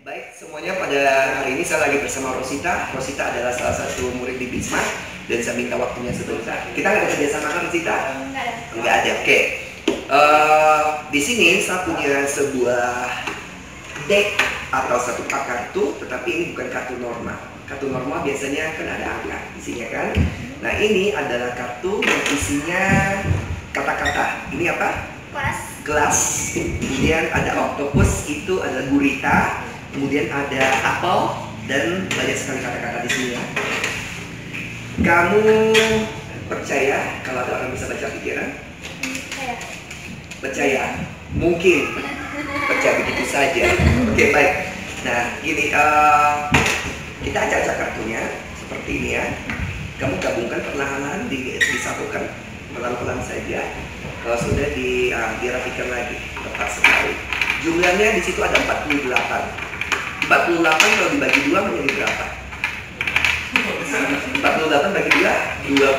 Baik, semuanya pada hari ini saya lagi bersama Rosita. Rosita adalah salah satu murid di Bisma dan saya minta waktunya sebentar. Kita nggak ada kerjasama kan Rosita? Enggak ada. Enggak ada, oke. Eh, di sini saya punya sebuah deck atau satu pak kartu, tetapi ini bukan kartu normal. Kartu normal biasanya kan ada angka isinya kan. Nah ini adalah kartu yang isinya kata-kata. Ini apa? Kelas. gelas, kemudian ada octopus itu ada gurita, kemudian ada apel dan banyak sekali kata-kata di sini ya. Kamu percaya kalau ada orang bisa baca pikiran? Saya. Percaya? Mungkin percaya begitu saja. Oke baik. Nah gini, eh, kita acak-acak kartunya seperti ini ya. Kamu gabungkan perlahan-lahan di, disatukan pelan-pelan saja. Kalau sudah di, ah, dirapikan lagi tepat sekali. Jumlahnya di situ ada 48. 48 kalau dibagi dua menjadi berapa? 48 bagi dua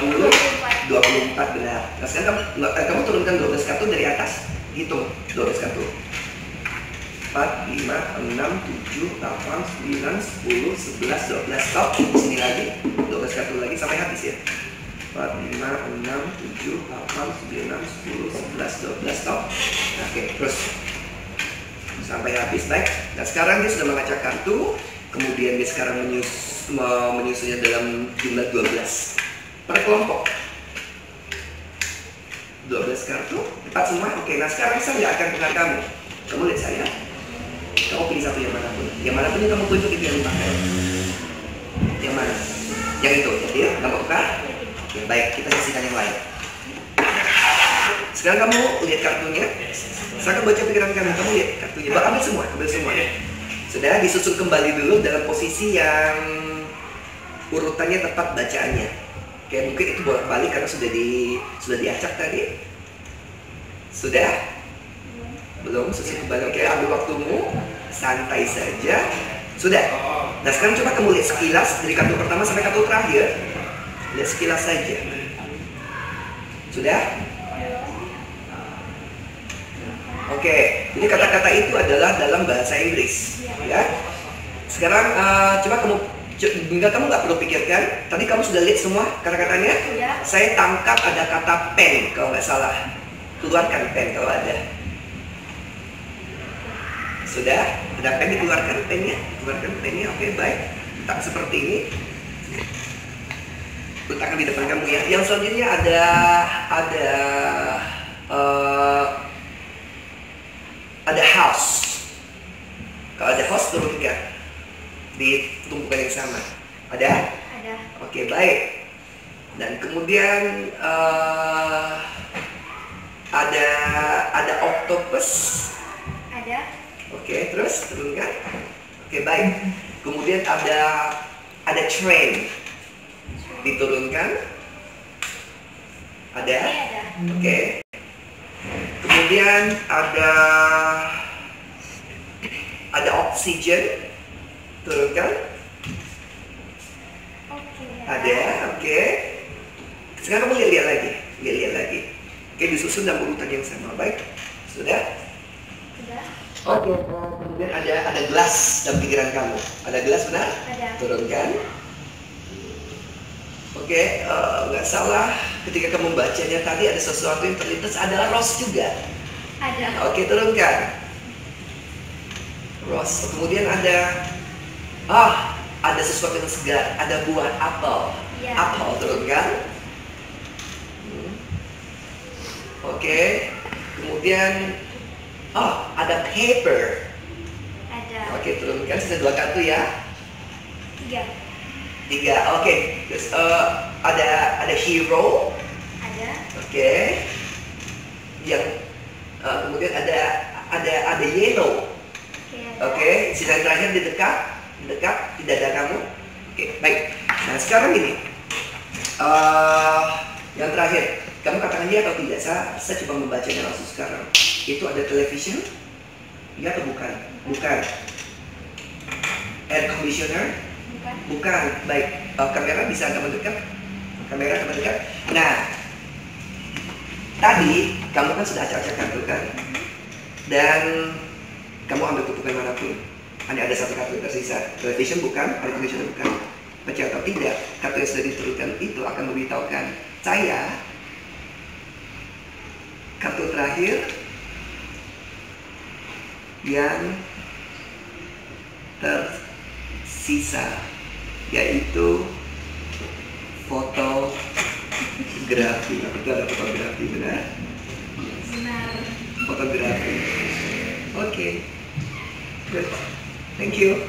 20 24 benar. Nah sekarang kamu, eh, kamu turunkan 12 kartu dari atas. Hitung 12 kartu. 4, 5, 6, 7, 8, 9, 10, 11, 12 Stop sini lagi 12 kartu lagi sampai habis ya 4, 5, 6, 7, 8, 9, 10, 11, 12 Stop Oke terus Sampai habis. Baik Nah sekarang dia sudah mengacak kartu. Kemudian dia sekarang menyus, me- menyusunnya dalam jumlah 12 Per kelompok. 12 kartu. Tepat semua? Oke nah sekarang saya akan kenal kamu. Kamu lihat saya. Kamu pilih satu yang mana pun. Yang mana pun yang kamu tunjuk itu yang dipakai yang mana? Yang itu. Ya? Mau tukar? Ya baik. Kita sisihkan yang lain sekarang kamu lihat kartunya. Saya akan baca pikiran kamu. Kamu lihat kartunya. Bah, ambil semua ambil semua. Sudah disusun kembali dulu dalam posisi yang urutannya tepat bacaannya. Kayak mungkin itu bolak balik karena sudah di sudah diacak tadi. Sudah? Belum susun kembali. Oke ambil waktumu. Santai saja. Sudah? Nah sekarang coba kamu lihat sekilas dari kartu pertama sampai kartu terakhir. Lihat sekilas saja. Sudah oke jadi kata-kata itu adalah dalam bahasa Inggris ya. Sekarang eh, coba kamu enggak kamu nggak perlu pikirkan. Tadi kamu sudah lihat semua kata-katanya? Ya. saya tangkap ada kata pen kalau nggak salah. Keluarkan pen kalau ada. Sudah? Ada pen dikeluarkan pennya? Keluarkan pennya oke baik. Letak seperti ini. Letakkan di depan kamu ya. Yang selanjutnya ada ada eh, ada house kalau ada house turun tiga di tumpukan yang sama ada Ada. Oke baik. Dan kemudian eh, ada ada octopus. Ada. Oke terus turunkan. Oke baik. Kemudian ada ada train diturunkan. Ada. Ini ada. Kemudian ada ada oxygen turunkan. Oke. Ada, oke. Sekarang kamu lihat-lihat lagi, lihat-lihat lagi. Oke, disusun dalam urutan yang sama, baik? Sudah? Sudah. Oke. Kemudian ada ada gelas dalam pikiran kamu. Ada gelas benar? Ada. Turunkan. Oke, eh, nggak salah. Ketika kamu membacanya tadi ada sesuatu yang terlintas adalah rose juga. Ada. Oke, turunkan. Rose. Kemudian ada ah, ada sesuatu yang segar. Ada buah apel. Ya. Apel turunkan. Hmm. Oke. Kemudian oh, ada paper. Ada. Oke, turunkan sudah dua kartu ya. Tiga. Tiga. Oke. Terus eh, ada ada hero. Ada. Oke. Yang eh, kemudian ada ada ada yellow. Oke. ada. Oke, sisa yang terakhir di dekat, di dekat di dada kamu. Oke, baik. Nah sekarang ini, eh yang terakhir, kamu katakan iya atau tidak? Saya, saya coba membacanya langsung sekarang. Itu ada television? Iya atau bukan? Bukan. Air conditioner? Bukan. Baik. Eh, kamera bisa agak mendekat? Kamera agak mendekat. Nah, tadi kamu kan sudah acak-acak kartu kan? Dan kamu ambil tumpukan mana pun hanya ada satu kartu yang tersisa. Television bukan, air conditioner bukan. Percaya atau tidak, kartu yang sudah diturunkan itu akan memberitahukan saya kartu terakhir yang tersisa yaitu fotografi. Itu ada fotografi benar? Benar. Fotografi. Oke. Good. Thank you.